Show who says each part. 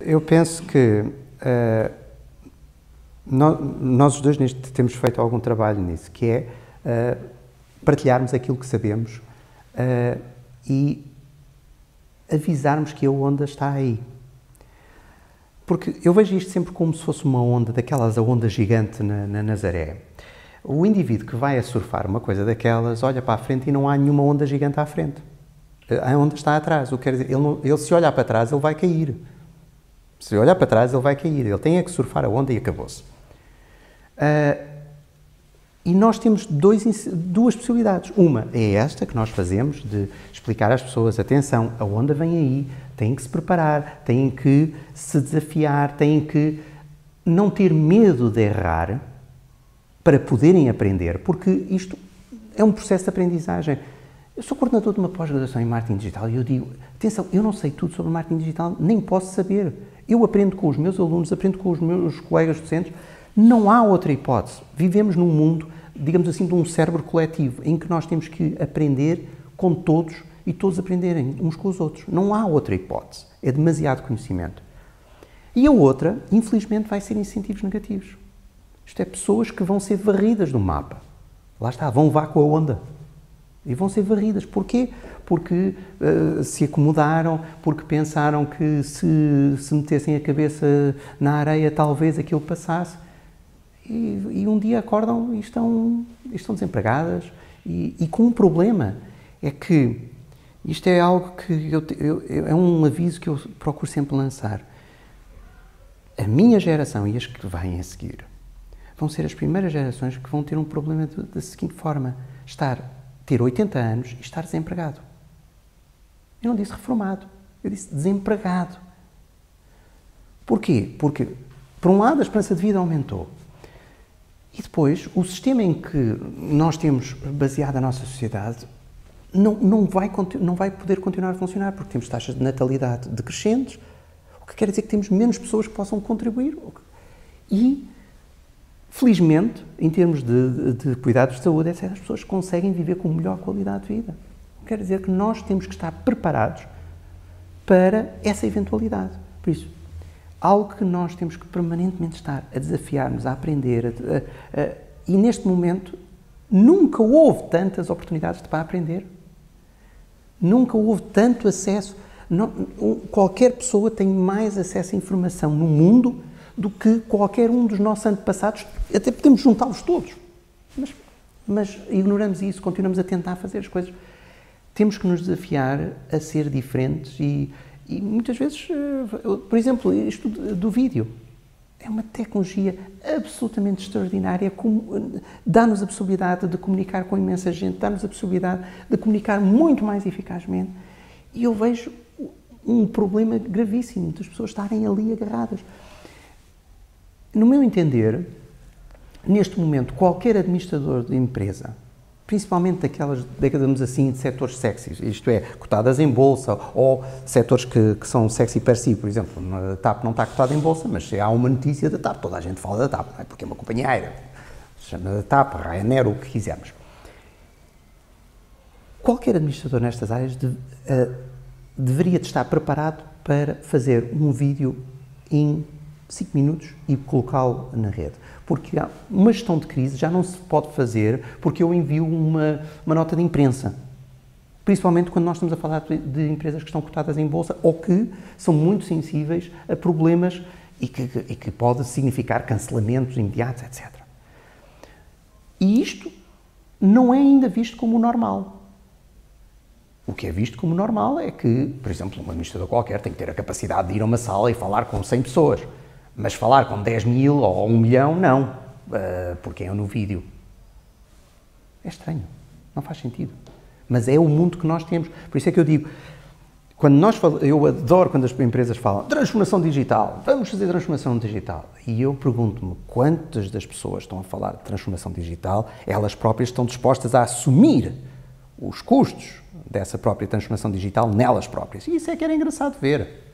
Speaker 1: Eu penso que uh, nós, os dois neste, temos feito algum trabalho nisso, que é uh, partilharmos aquilo que sabemos uh, e avisarmos que a onda está aí. Porque eu vejo isto sempre como se fosse uma onda, daquelas, a onda gigante na, na Nazaré. O indivíduo que vai a surfar uma coisa daquelas olha para a frente e não há nenhuma onda gigante à frente. A onda está atrás. O que quer dizer, ele, ele se olhar para trás, ele vai cair. Se olhar para trás, ele vai cair. Ele tem é que surfar a onda e acabou-se. Uh, e nós temos dois, duas possibilidades. Uma é esta que nós fazemos, de explicar às pessoas: atenção, a onda vem aí, têm que se preparar, têm que se desafiar, têm que não ter medo de errar para poderem aprender, porque isto é um processo de aprendizagem. Eu sou coordenador de uma pós-graduação em marketing digital e eu digo: atenção, eu não sei tudo sobre marketing digital, nem posso saber. Eu aprendo com os meus alunos, aprendo com os meus colegas docentes. Não há outra hipótese. Vivemos num mundo, digamos assim, de um cérebro coletivo, em que nós temos que aprender com todos e todos aprenderem uns com os outros. Não há outra hipótese. É demasiado conhecimento. E a outra, infelizmente, vai ser incentivos negativos. Isto é pessoas que vão ser varridas do mapa. Lá está, vão vá com a onda. E vão ser varridas. Porquê? Porque uh, se acomodaram, porque pensaram que se, se metessem a cabeça na areia talvez aquilo passasse. E, e um dia acordam e estão, estão desempregadas. E, e, com um problema. É que isto é algo que eu, eu, é um aviso que eu procuro sempre lançar. A minha geração e as que vêm a seguir vão ser as primeiras gerações que vão ter um problema da seguinte forma: estar, ter 80 anos e estar desempregado. Eu não disse reformado, eu disse desempregado. Porquê? Porque, por um lado, a esperança de vida aumentou. E depois, o sistema em que nós temos baseado a nossa sociedade não, não, vai, não vai poder continuar a funcionar, porque temos taxas de natalidade decrescentes, o que quer dizer que temos menos pessoas que possam contribuir. E Felizmente, em termos de, de, cuidados de saúde, as pessoas conseguem viver com melhor qualidade de vida. Quer dizer que nós temos que estar preparados para essa eventualidade. Por isso, algo que nós temos que permanentemente estar a desafiar-nos, a aprender, a, a, a, e neste momento nunca houve tantas oportunidades para aprender. Nunca houve tanto acesso. Não, qualquer pessoa tem mais acesso à informação no mundo do que qualquer um dos nossos antepassados, até podemos juntá-los todos. Mas, mas ignoramos isso, continuamos a tentar fazer as coisas. Temos que nos desafiar a ser diferentes e, e muitas vezes, eh, por exemplo, isto do vídeo. É uma tecnologia absolutamente extraordinária, dá-nos a possibilidade de comunicar com imensa gente, dá-nos a possibilidade de comunicar muito mais eficazmente. E eu vejo um problema gravíssimo das pessoas estarem ali agarradas. No meu entender, neste momento, qualquer administrador de empresa, principalmente daquelas, digamos assim, de setores sexys, isto é, cotadas em bolsa ou setores que, que são sexy per si, por exemplo, a TAP não está cotada em bolsa, mas se há uma notícia da TAP, toda a gente fala da TAP, não é? porque é uma companhia aérea, chama da TAP, Ryanair, o que quisermos. Qualquer administrador nestas áreas de, uh, deveria estar preparado para fazer um vídeo em 5 minutos e colocá-lo na rede. Porque uma gestão de crise já não se pode fazer porque eu envio uma, uma nota de imprensa. Principalmente quando nós estamos a falar de, empresas que estão cotadas em bolsa ou que são muito sensíveis a problemas e que, e que pode significar cancelamentos imediatos, etc. E isto não é ainda visto como normal. O que é visto como normal é que, por exemplo, um administrador qualquer tem que ter a capacidade de ir a uma sala e falar com 100 pessoas. Mas falar com 10 mil ou 1 milhão, não, uh, porque é no vídeo. É estranho, não faz sentido. Mas é o mundo que nós temos. Por isso é que eu digo, quando nós falamos, eu adoro quando as empresas falam transformação digital, vamos fazer transformação digital. E eu pergunto-me quantas das pessoas estão a falar de transformação digital, elas próprias estão dispostas a assumir os custos dessa própria transformação digital nelas próprias. E isso é que era engraçado ver.